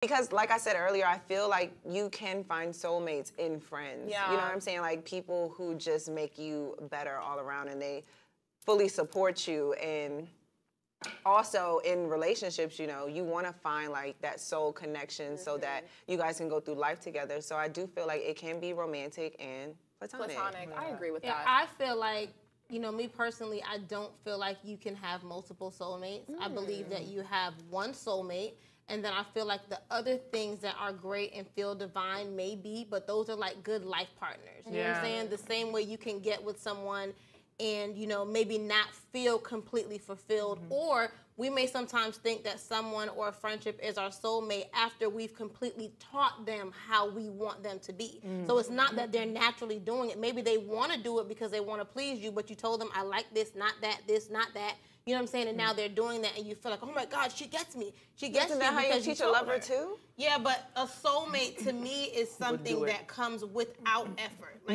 Because, like I said earlier, I feel like you can find soulmates in friends. Yeah. You know what I'm saying? Like people who just make you better all around and they fully support you. And also in relationships, you know, you want to find like that soul connection so that Mm-hmm. you guys can go through life together. So I do feel like it can be romantic and platonic. Platonic. I agree with Yeah, that. I feel like, you know, me personally, I don't feel like you can have multiple soulmates. I believe that you have one soulmate. And then I feel like the other things that are great and feel divine may be, but those are like good life partners. You know what I'm saying? The same way you can get with someone and, you know, maybe not feel completely fulfilled. Mm-hmm. Or we may sometimes think that someone or a friendship is our soulmate after we've completely taught them how we want them to be. So it's not that they're naturally doing it. Maybe they want to do it because they want to please you, but you told them, I like this, not that, this, not that. You know what I'm saying? And mm. now they're doing that, and you feel like, oh my God, she gets me. She gets Isn't me that how you teach a lover her. too? Yeah, but a soulmate to me is something that comes without mm-hmm. effort. Like